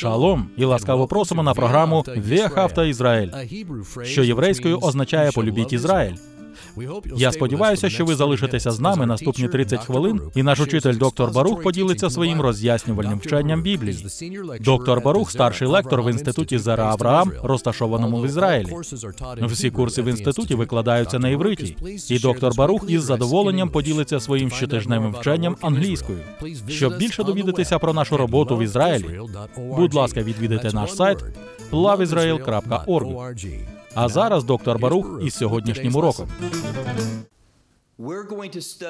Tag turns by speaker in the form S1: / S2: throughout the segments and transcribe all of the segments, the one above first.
S1: Шалом і ласкаво просимо на програму Вехавта Ізраїль, що єврейською означає полюбіть Ізраїль. Я сподіваюся, що ви залишитеся з нами наступні 30 хвилин, і наш учитель доктор Барух поділиться своїм роз'яснювальним вченням Біблії. Доктор Барух, старший лектор в інституті Зара Авраам, розташованому в Ізраїлі. Всі курси в інституті викладаються на івриті, і доктор Барух із задоволенням поділиться своїм щотижневим вченням англійською. Щоб більше довідатися про нашу роботу в Ізраїлі, будь ласка, відвідайте наш сайт loveisrael.org. А зараз доктор Барух із сьогоднішнім уроком.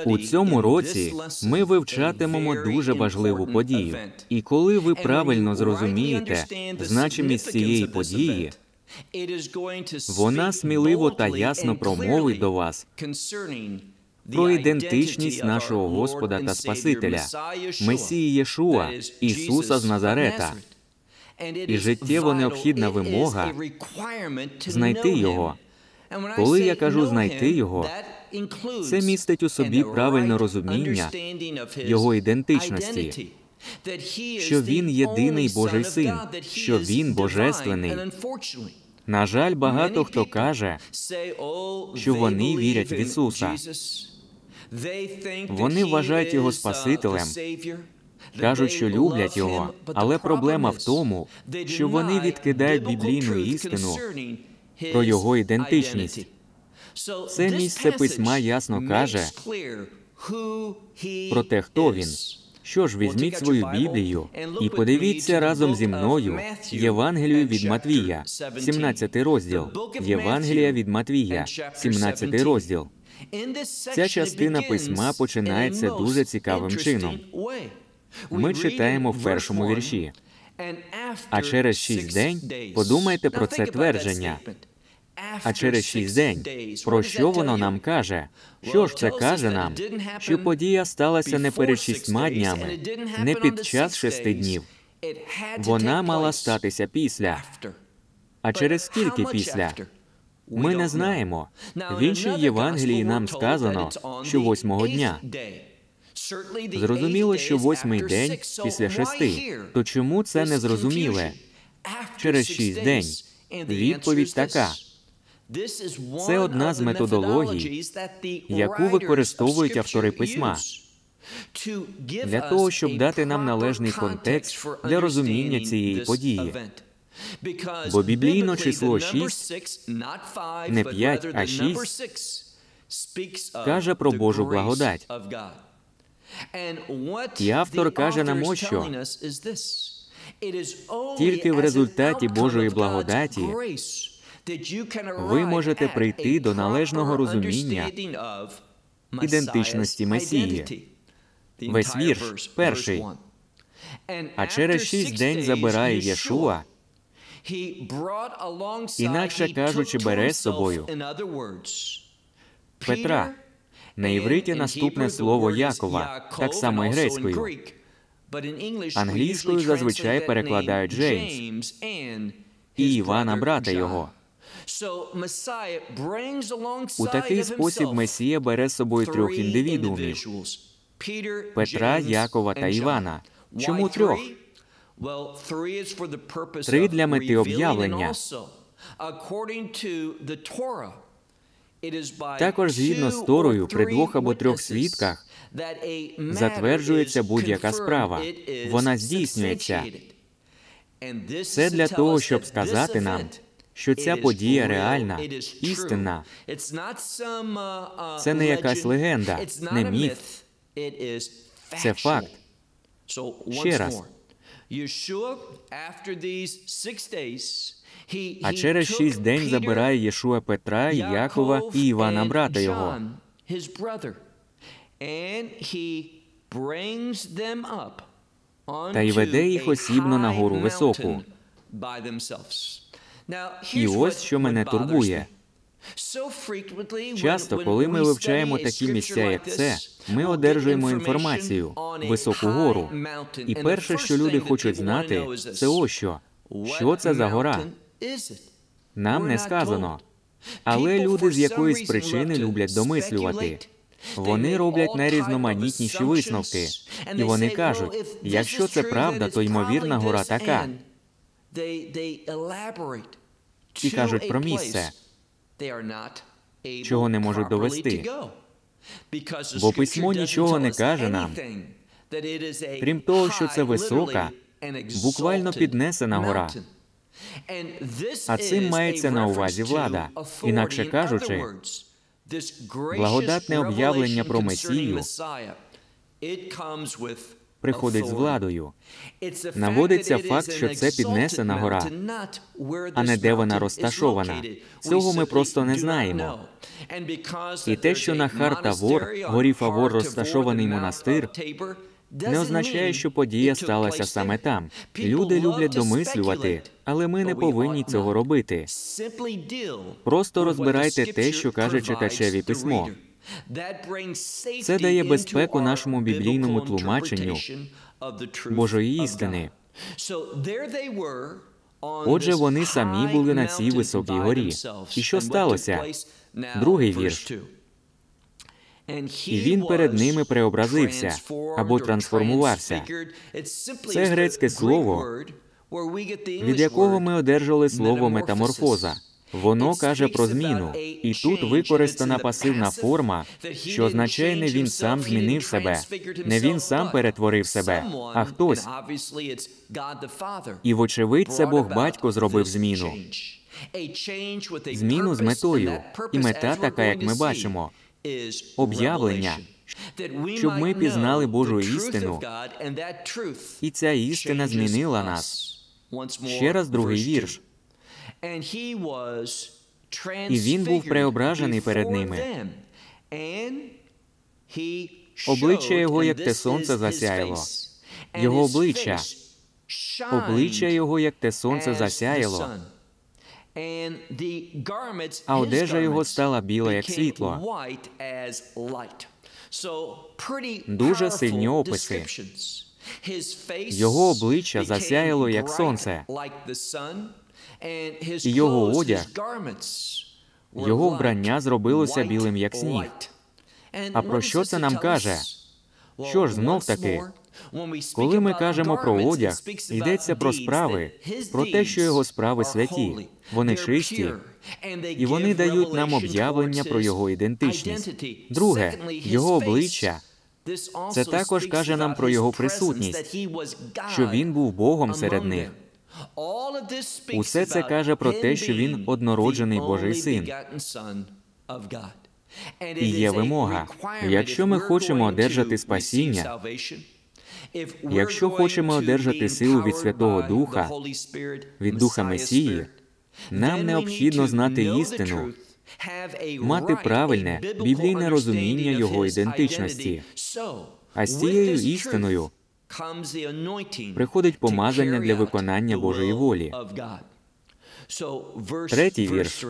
S2: У цьому році ми вивчатимемо дуже важливу подію. І коли ви правильно зрозумієте значимість цієї події, вона сміливо та ясно промовить до вас про ідентичність нашого Господа та Спасителя, Месії Єшуа, Ісуса з Назарета. І життєво необхідна вимога знайти його. Коли я кажу знайти його, це містить у собі правильне розуміння його ідентичності, що він єдиний Божий син, що він божественний. На жаль, багато хто каже, що вони вірять в Ісуса. Вони вважають його Спасителем, кажуть, що люблять його, але проблема в тому, що вони відкидають біблійну істину про його ідентичність. Це місце письма ясно каже про те, хто він. Що ж, візьміть свою Біблію і подивіться разом зі мною Євангелію від Матвія, 17 розділ. Євангелія від Матвія, 17 розділ. Ця частина письма починається дуже цікавим чином. Ми читаємо в першому вірші. А через шість день подумайте про це твердження. А через шість день про що воно нам каже? Що ж це каже нам? Що подія сталася не перед шістьма днями, не під час шести днів. Вона мала статися після. А через скільки після? Ми не знаємо. В іншій Євангелії нам сказано, що восьмого дня. Зрозуміло, що восьмий день після шести. То чому це не зрозуміле? Через шість день. Відповідь така. Це одна з методологій, яку використовують автори письма. Для того, щоб дати нам належний контекст для розуміння цієї події. Бо біблійно число 6, не 5, а 6, каже про Божу благодать. І автор каже нам ось що. Тільки в результаті Божої благодаті ви можете прийти до належного розуміння ідентичності Месії. Весь вірш перший. А через шість день забирає Єшуа, інакше кажучи, бере з собою Петра. На івриті наступне слово Якова, так само і грецькою. Англійською зазвичай перекладають Джеймс і Івана, брата його. У такий спосіб Месія бере з собою трьох індивідуумів Петра, Якова та Івана. Чому трьох? Три для мети об'явлення. Також згідно з Торою, при двох або трьох свідках затверджується будь-яка справа. Вона здійснюється. Це для того, щоб сказати нам, що ця подія реальна, істинна. Це не якась легенда, не міф. Це факт. Ще раз. А через шість день забирає Єшуа Петра, Якова і Івана, брата його. Та й веде їх осібно на гору високу. І ось що мене турбує. Часто, коли ми вивчаємо такі місця, як це, ми одержуємо інформацію високу гору. І перше, що люди хочуть знати, це ось що. Що це за гора? Нам не сказано. Але люди з якоїсь причини люблять домислювати. Вони роблять найрізноманітніші висновки. І вони кажуть, якщо це правда, то ймовірна гора така. І кажуть про місце, чого не можуть довести. Бо письмо нічого не каже нам, крім того, що це висока, буквально піднесена гора. А цим мається на увазі влада. Інакше кажучи, благодатне об'явлення про Месію приходить з владою. Наводиться факт, що це піднесена гора, а не де вона розташована. Цього ми просто не знаємо. І те, що на Хар Тавор, горі Фавор, розташований монастир, не означає, що подія сталася саме там. Люди люблять домислювати, але ми не повинні цього робити. Просто розбирайте те, що каже читачеві письмо. Це дає безпеку нашому біблійному тлумаченню Божої істини. Отже, вони самі були на цій високій горі. І що сталося? Другий вірш. І він перед ними преобразився або трансформувався. Це грецьке слово, від якого ми одержали слово метаморфоза. Воно каже про зміну, і тут використана пасивна форма, що означає, не він сам змінив себе, не він сам перетворив себе, а хтось. І, вочевидь, це Бог батько зробив зміну. Зміну з метою, і мета така, як ми бачимо, об'явлення, щоб ми пізнали Божу істину, і ця істина змінила нас. Ще раз другий вірш. І він був преображений перед ними. Обличчя його, як те сонце засяяло. Його обличчя, обличчя його, як те сонце засяяло. А одежа його стала біла, як світло. Дуже сильні описи. Його обличчя засяяло, як сонце. І його одяг, його вбрання зробилося білим, як сніг. А про що це нам каже? Що ж знов таки, коли ми кажемо про одяг, йдеться про справи, про те, що його справи святі, вони чисті, і вони дають нам об'явлення про його ідентичність. Друге, його обличчя. Це також каже нам про його присутність, що він був Богом серед них. Усе це каже про те, що він однороджений Божий син. І є вимога. Якщо ми хочемо одержати спасіння, якщо хочемо одержати силу від Святого Духа, від Духа Месії, нам необхідно знати істину, мати правильне біблійне розуміння його ідентичності. А з цією істиною приходить помазання для виконання Божої волі. Третій вірш.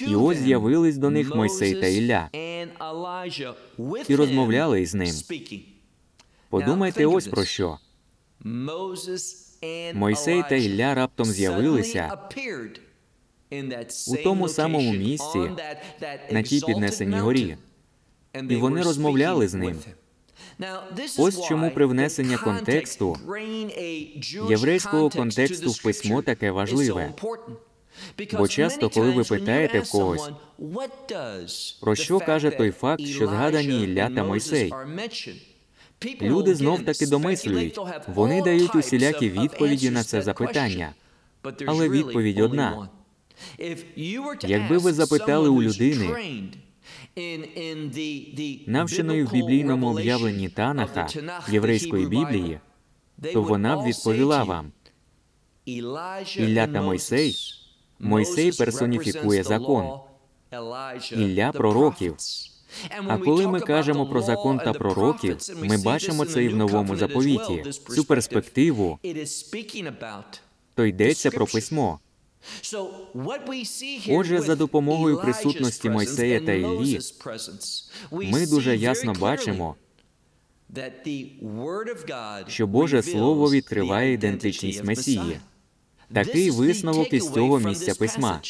S2: І ось з'явились до них Мойсей та Ілля і розмовляли із ним. Подумайте ось про що. Мойсей та Ілля раптом з'явилися у тому самому місці, на тій піднесеній горі, і вони розмовляли з ним. Ось чому привнесення контексту єврейського контексту в письмо таке важливе. Бо часто, коли ви питаєте в когось, про що каже той факт, що згадані Ілля та Мойсей, люди знов таки домислюють, вони дають усілякі відповіді на це запитання. Але відповідь одна. Якби ви запитали у людини, навченої в біблійному об'явленні Танаха єврейської Біблії, то вона б відповіла вам. Ілля та Мойсей Мойсей персоніфікує закон, Ілля пророків. А коли ми кажемо про закон та пророків, ми бачимо це і в новому заповіті. Цю перспективу то йдеться про письмо. Отже, за допомогою присутності Мойсея та Іллі, ми дуже ясно бачимо, що Боже Слово відкриває ідентичність Месії. Такий висновок із цього місця письма.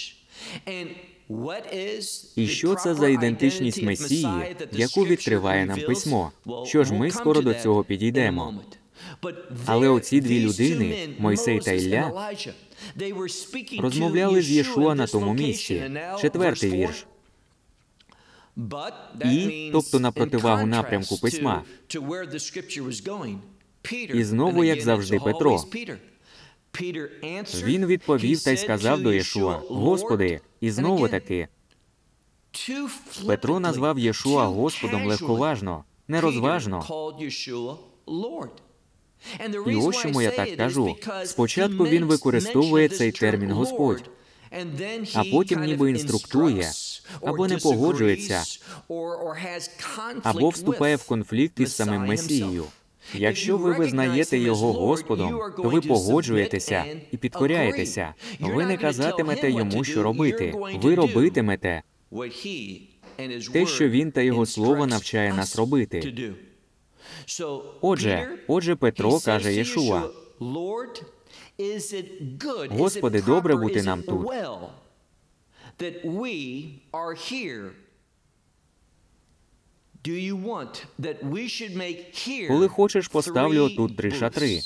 S2: І що це за ідентичність Месії, яку відкриває нам письмо? Що ж ми скоро до цього підійдемо? Але оці дві людини, Мойсей та Ілля, розмовляли з Єшуа на тому місці. Четвертий вірш. І, тобто на противагу напрямку письма. І знову, як завжди, Петро. Він відповів та й сказав до Єшуа: Господи, і знову таки. Петро назвав Єшуа Господом легковажно, нерозважно. І ось чому я так кажу. Спочатку він використовує цей термін Господь, а потім ніби інструктує, або не погоджується, або вступає в конфлікт із самим Месією. Якщо ви визнаєте його Господом, то ви погоджуєтеся і підкоряєтеся. Ви не казатимете йому, що робити. Ви робитимете те, що він та його слово навчає нас робити. Отже, отже, Петро каже Єшуа, Господи, добре бути нам тут. Коли хочеш, поставлю отут три шатри.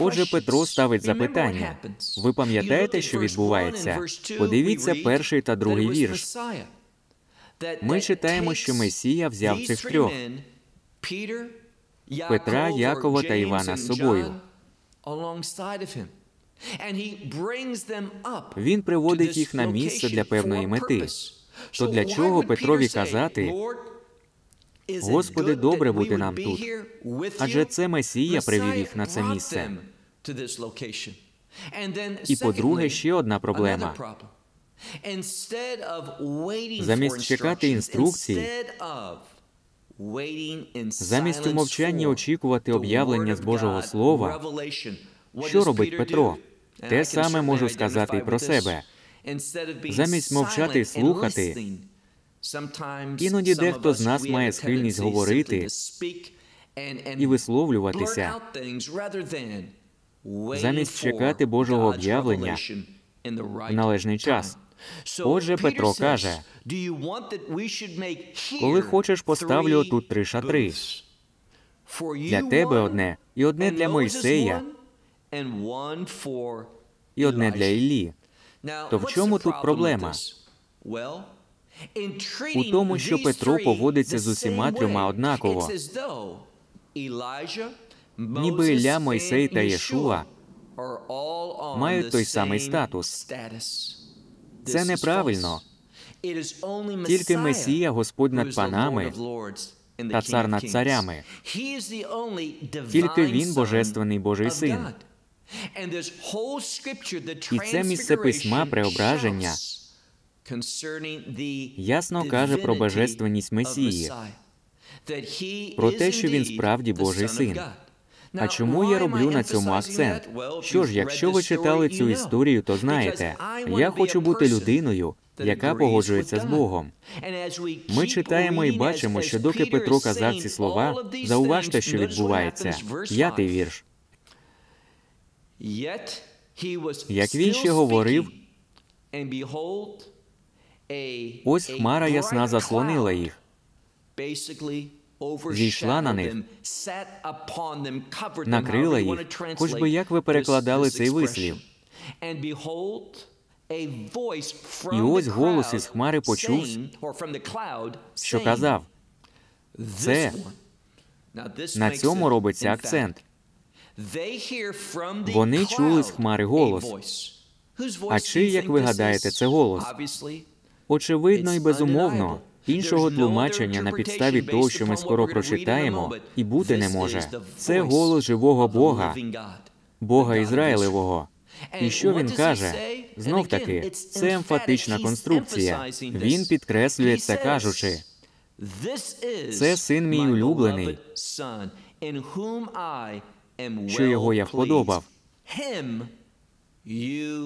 S2: Отже, Петро ставить запитання. Ви пам'ятаєте, що відбувається? Подивіться перший та другий вірш. Ми читаємо, що Месія взяв цих трьох Петра, Якова та Івана з собою. Він приводить їх на місце для певної мети. То для чого Петрові казати, Господи, добре бути нам тут? Адже це Месія привів їх на це місце. І по-друге, ще одна проблема. Замість чекати інструкцій, замість у мовчанні очікувати об'явлення з Божого Слова, що робить Петро? Те саме можу сказати і про себе. Замість мовчати і слухати, іноді дехто з нас має схильність говорити і висловлюватися, замість чекати Божого об'явлення в належний час. Отже, Петро каже, коли хочеш, поставлю отут три шатри. Для тебе одне, і одне для Мойсея, і одне для Іллі. То в чому тут проблема? У тому, що Петро поводиться з усіма трьома однаково. Ніби Ілля, Мойсей та Єшуа мають той самий статус. Це неправильно. Тільки Месія, Господь над панами та цар над царями. Тільки він божественний Божий син. І це місце письма преображення ясно каже про божественність Месії, про те, що він справді Божий син. А чому я роблю на цьому акцент? Що ж, якщо ви читали цю історію, то знаєте, я хочу бути людиною, яка погоджується з Богом. Ми читаємо і бачимо, що доки Петро казав ці слова, зауважте, що відбувається. П'ятий вірш. Як він ще говорив, ось хмара ясна заслонила їх, зійшла на них, накрила їх, хоч би як ви перекладали цей вислів. І ось голос із хмари почув, що казав, це на цьому робиться акцент. Вони чули з хмари голос. А чи, як ви гадаєте, це голос? Очевидно і безумовно, іншого тлумачення на підставі того, що ми скоро прочитаємо, і бути не може. Це голос живого Бога, Бога Ізраїлевого. І що він каже? Знов таки, це емфатична конструкція. Він підкреслює це, кажучи, це син мій улюблений, що його я вподобав.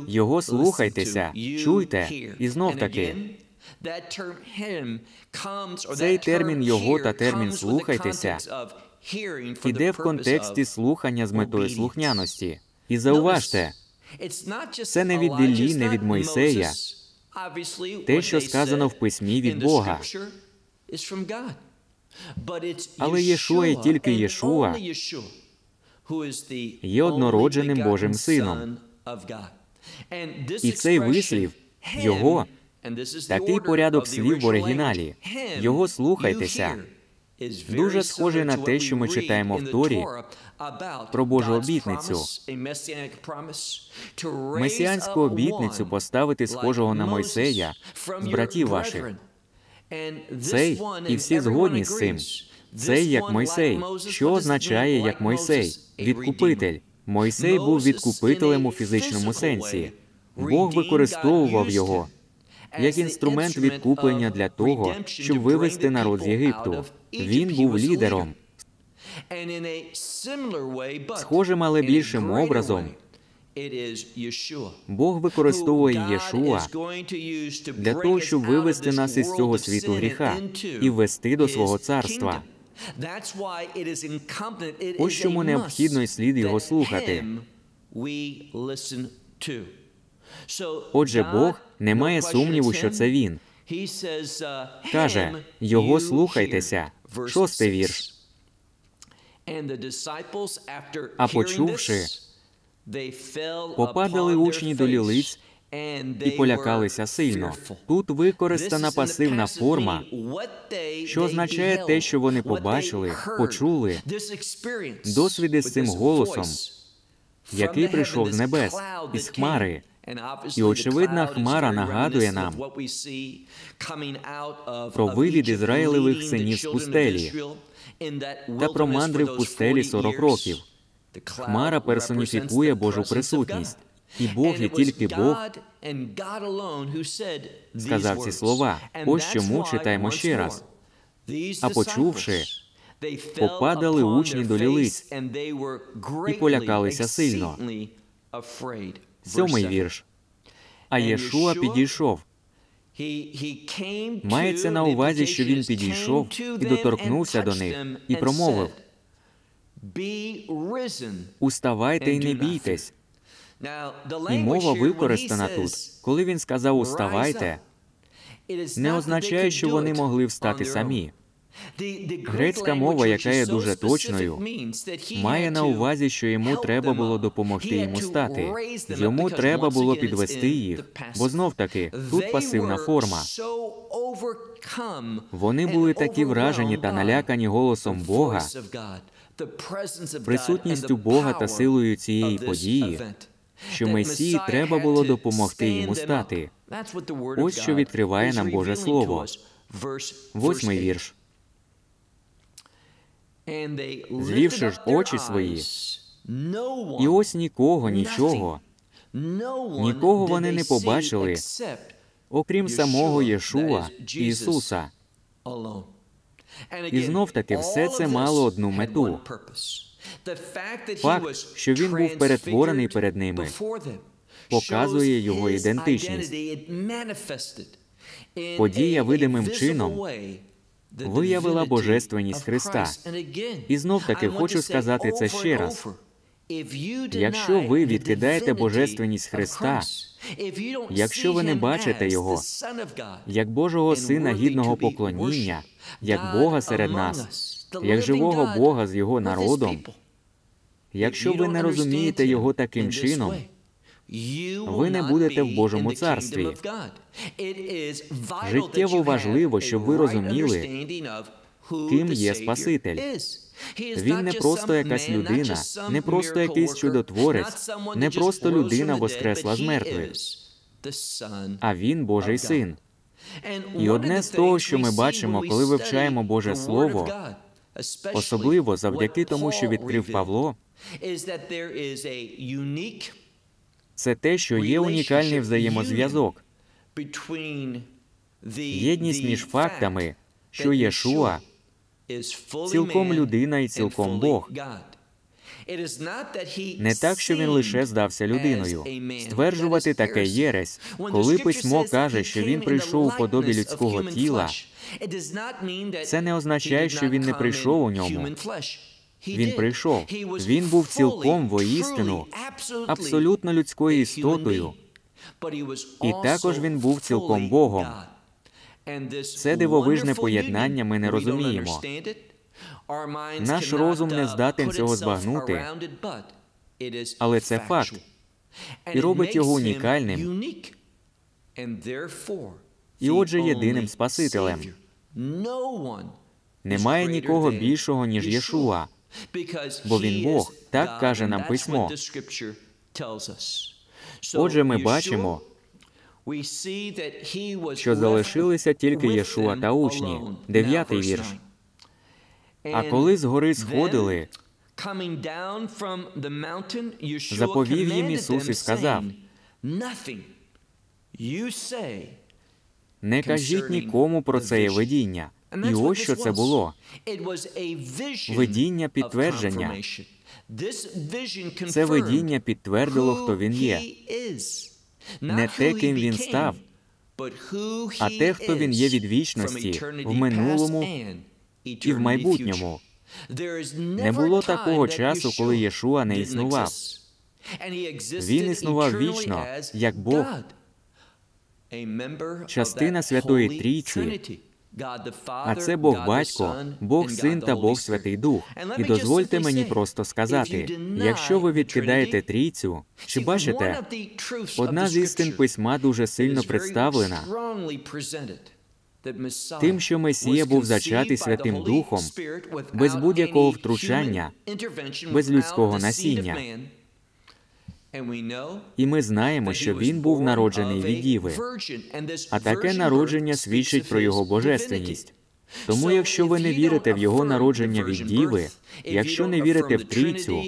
S2: Його слухайтеся, чуйте, і знов таки. Цей термін його та термін слухайтеся іде в контексті слухання з метою слухняності. І зауважте, це не від Іллі, не від Мойсея. Те, що сказано в письмі від Бога. Але Єшуа і тільки Єшуа є однородженим Божим Сином. І цей вислів його такий порядок слів в оригіналі. Його слухайтеся. Дуже схожий на те, що ми читаємо в Торі про Божу обітницю. Месіанську обітницю поставити схожого на Мойсея з братів ваших. Цей і всі згодні з цим. Цей як Мойсей. Що означає як Мойсей? Відкупитель. Мойсей був відкупителем у фізичному сенсі. Бог використовував його як інструмент відкуплення для того, щоб вивести народ з Єгипту. Він був лідером. Схожим, але більшим образом. Бог використовує Єшуа для того, щоб вивести нас із цього світу гріха і ввести до свого царства. Ось чому необхідно і слід його слухати. Отже, Бог не має сумніву, що це він. Каже, його слухайтеся. Шостий вірш. А почувши, попадали учні до лілиць і полякалися сильно. Тут використана пасивна форма, що означає те, що вони побачили, почули, досвіди з цим голосом, який прийшов з небес, із хмари. І очевидна хмара нагадує нам про вивід Ізраїлевих синів з пустелі та про мандри в пустелі 40 років. Хмара персоніфікує Божу присутність. І Бог є тільки Бог сказав ці слова. Ось чому читаємо ще раз. А почувши, попадали учні до лілиць і полякалися сильно. Сьомий вірш. А Єшуа підійшов. Мається на увазі, що він підійшов і доторкнувся до них і промовив: Уставайте і не бійтесь. І мова використана тут. Коли він сказав Уставайте, не означає, що вони могли встати самі. Грецька мова, яка є дуже точною, має на увазі, що йому треба було допомогти йому стати. Йому треба було підвести їх, бо знов таки тут пасивна форма. Вони були такі вражені та налякані голосом Бога, присутністю Бога та силою цієї події, що Месії треба було допомогти йому стати. Ось що відкриває нам Боже Слово. Восьмий вірш. Звівши ж очі свої, і ось нікого, нічого, нікого вони не побачили, окрім самого Єшуа Ісуса. І знов таки все це мало одну мету. Факт, що він був перетворений перед ними, показує його ідентичність. Подія видимим чином виявила божественність Христа. І знов таки хочу сказати це ще раз. Якщо ви відкидаєте божественність Христа, якщо ви не бачите Його як Божого Сина гідного поклоніння, як Бога серед нас, як живого Бога з Його народом, якщо ви не розумієте Його таким чином, ви не будете в Божому царстві. Життєво важливо, щоб ви розуміли, ким є Спаситель. Він не просто якась людина, не просто якийсь чудотворець, не просто людина воскресла з мертвих, а він Божий син. І одне з того, що ми бачимо, коли вивчаємо Боже Слово, особливо завдяки тому, що відкрив Павло, це те, що є унікальний взаємозв'язок, єдність між фактами, що Єшуа цілком людина і цілком Бог. Не так, що він лише здався людиною. Стверджувати таке єресь, коли письмо каже, що він прийшов у подобі людського тіла, це не означає, що він не прийшов у ньому. Він прийшов. Він був цілком воістину, абсолютно людською істотою. І також він був цілком Богом. Це дивовижне поєднання ми не розуміємо.
S3: Наш розум не здатен цього збагнути,
S2: Але це факт.
S3: і робить його унікальним,
S2: І отже, єдиним Спасителем. Немає нікого більшого, ніж Єшуа.
S3: бо він Бог, так каже нам письмо.
S2: Отже, ми бачимо, що залишилися тільки Єшуа та учні. Дев'ятий вірш. А коли з гори сходили,
S3: заповів їм Ісус і сказав,
S2: не кажіть нікому про це видіння. І ось що це було. Видіння підтвердження. Це видіння підтвердило, хто він є. Не те, ким він став, а те, хто він є від вічності, в минулому і в майбутньому. Не було такого часу, коли Єшуа не існував.
S3: Він існував вічно, як Бог, частина Святої Трійці,
S2: А це Бог Батько, Бог Син та Бог Святий Дух. І дозвольте мені просто сказати: якщо ви відкидаєте трійцю, чи бачите, одна з істин письма дуже сильно представлена тим, що Месія був зачатий Святим Духом, без будь-якого втручання, без людського насіння. І ми знаємо, що він був народжений від Діви. А таке народження свідчить про його божественність. Тому, якщо ви не вірите в його народження від Діви, якщо не вірите в трійцю,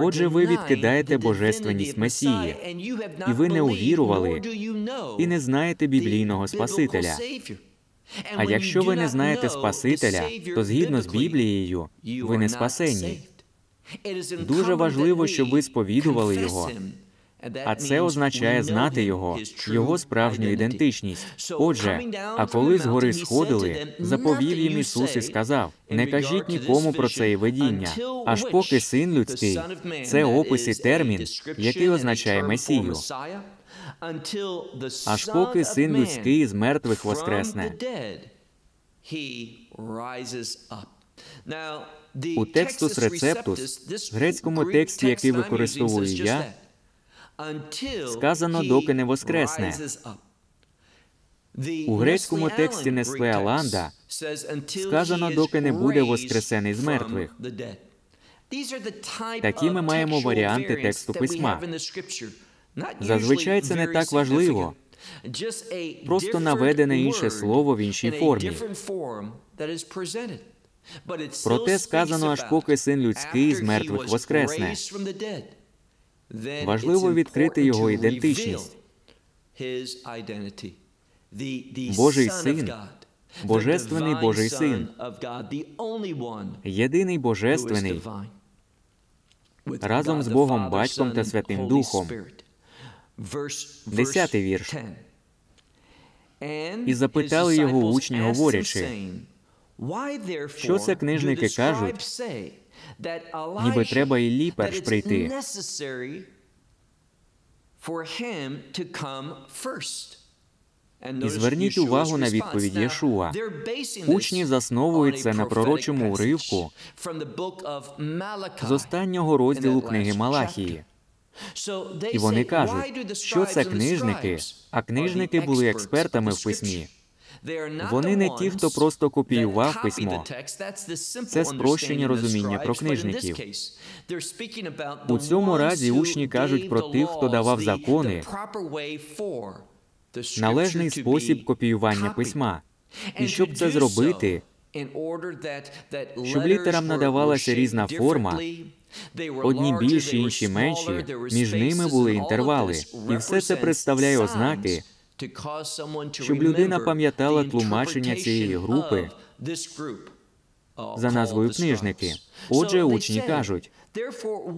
S2: отже, ви відкидаєте божественність Месії, і ви не увірували, і не знаєте біблійного Спасителя. А якщо ви не знаєте Спасителя, то згідно з Біблією, ви не спасені. Дуже важливо, щоб ви сповідували його. А це означає знати його, його справжню ідентичність. Отже, а коли з гори сходили, заповів їм Ісус і сказав: не кажіть нікому про це і видіння, аж поки син людський це опис і термін, який означає Месію. Аж поки син людський з мертвих воскресне. У текстус рецептус, грецькому тексті, який використовую я, сказано, доки не воскресне. У грецькому тексті Несле Аланда сказано, доки не буде воскресений з мертвих.
S3: Такі ми маємо варіанти тексту письма.
S2: Зазвичай це не так важливо.
S3: Просто наведене інше слово в іншій формі.
S2: Проте сказано, аж поки син людський з мертвих воскресне. Важливо відкрити його ідентичність.
S3: Божий син,
S2: Божественний Божий син, єдиний божественний, разом з Богом Батьком та Святим Духом. Десятий вірш.
S3: І запитали його учні, говорячи,
S2: Що це книжники кажуть? Ніби треба Іллі перш прийти.
S3: І зверніть увагу на відповідь Єшуа.
S2: Учні засновуються на пророчому уривку з останнього розділу книги Малахії. І вони кажуть, що це книжники, а книжники були експертами в письмі. Вони не ті, хто просто копіював письмо. Це спрощення розуміння про книжників. У цьому разі учні кажуть про тих, хто давав закони, належний спосіб копіювання письма. І щоб це зробити, щоб літерам надавалася різна форма, одні більші, інші менші, між ними були інтервали. І все це представляє ознаки, щоб людина пам'ятала тлумачення цієї групи за назвою книжники. Отже, учні кажуть,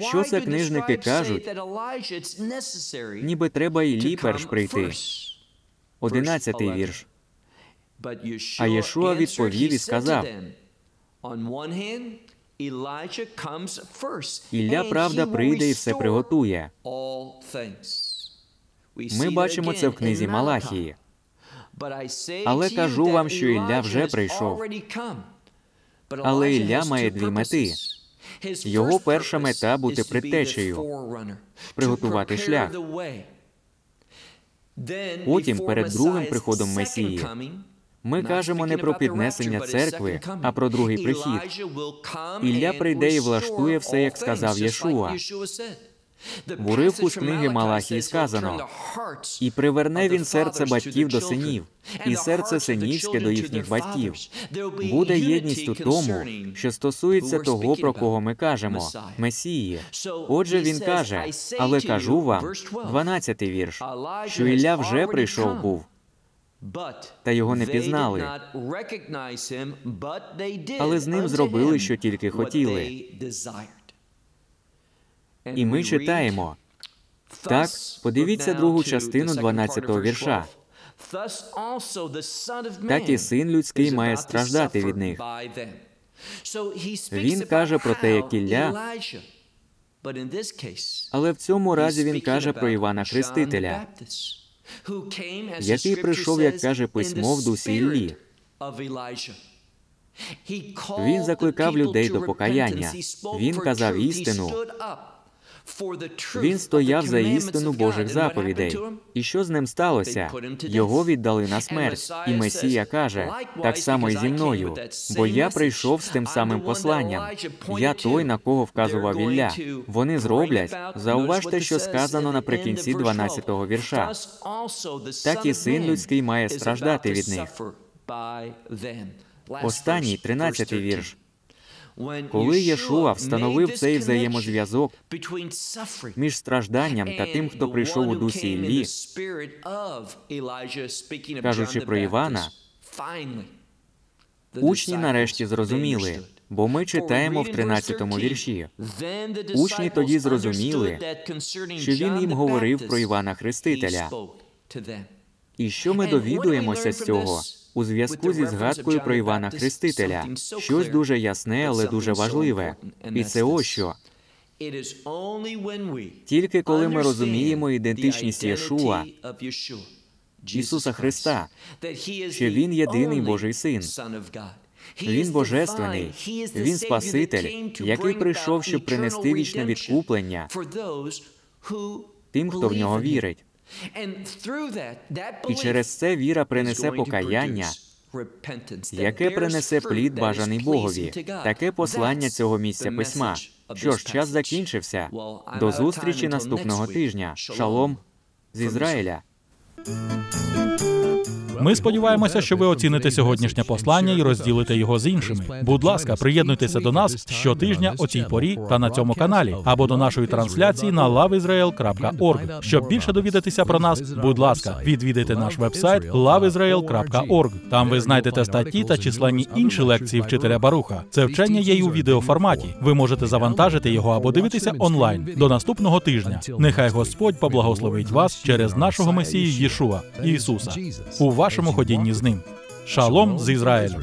S2: що це книжники кажуть, ніби треба Іллі перш прийти. Одинадцятий вірш.
S3: А Єшуа відповів і сказав,
S2: Ілля, правда, прийде і все приготує. Ми бачимо це в книзі Малахії.
S3: Але кажу вам, що Ілля вже прийшов.
S2: Але Ілля має дві мети.
S3: Його перша мета бути предтечею,
S2: приготувати шлях.
S3: Потім, перед другим приходом Месії, Ми кажемо не про піднесення церкви, а про другий прихід.
S2: Ілля прийде і влаштує все, як сказав Єшуа.
S3: В уривку з книги Малахії сказано, І приверне він серце батьків до синів, і серце синівське до їхніх батьків. Буде єдність у тому, що стосується того, про кого ми кажемо Месії. Отже, він каже, але кажу вам, 12-й вірш, що Ілля вже прийшов був,
S2: та його не пізнали.
S3: але з ним зробили, що тільки хотіли. І ми читаємо. Так, подивіться другу частину 12-го вірша.
S2: Так і син людський має страждати від них.
S3: Він каже про те, як Ілля, але в цьому разі він каже про Івана Хрестителя,
S2: який прийшов, як каже письмо, в дусі Іллі.
S3: Він закликав людей до покаяння. Він казав істину. Він стояв за істину Божих заповідей. І що з ним сталося? Його віддали на смерть. І Месія каже: так само і зі мною, бо я прийшов з тим самим посланням. Я той, на кого вказував Ілля. Вони зроблять. Зауважте, що сказано наприкінці 12-го вірша.
S2: Так і син людський має страждати від них.
S3: Останній 13-й вірш. Коли Єшуа встановив цей взаємозв'язок між стражданням та тим, хто прийшов у дусі Іллі, кажучи про Івана, учні нарешті зрозуміли, бо ми читаємо в 13-му вірші. Учні тоді зрозуміли, що він їм говорив про Івана Хрестителя. І що ми довідуємося з цього? У зв'язку зі згадкою про Івана Хрестителя щось дуже ясне, але дуже важливе. І це ось що. Тільки коли ми розуміємо ідентичність Єшуа, Ісуса Христа, що Він єдиний Божий син. Він божественний, він Спаситель, який прийшов, щоб принести вічне відкуплення тим, хто в нього вірить. І через це віра принесе покаяння, яке принесе плід бажаний Богові. Таке послання цього місця письма. Що ж, час закінчився. До зустрічі наступного тижня. Шалом з Ізраїля.
S1: Ми сподіваємося, що ви оціните сьогоднішнє послання і розділите його з іншими. Будь ласка, приєднуйтеся до нас щотижня о цій порі та на цьому каналі, або до нашої трансляції на loveisrael.org. Щоб більше довідатися про нас, будь ласка, відвідайте наш вебсайт loveisrael.org. Там ви знайдете статті та численні інші лекції вчителя Баруха. Це вчення є й у відеоформаті. Ви можете завантажити його або дивитися онлайн до наступного тижня. Нехай Господь поблагословить вас через нашого Месію Єшуа Ісуса у вашому ходінні з ним. Шалом з Ізраїлю!